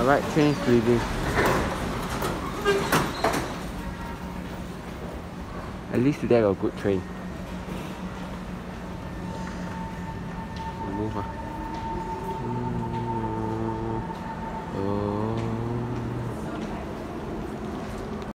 Alright, train is leaving. At least today I got a good train.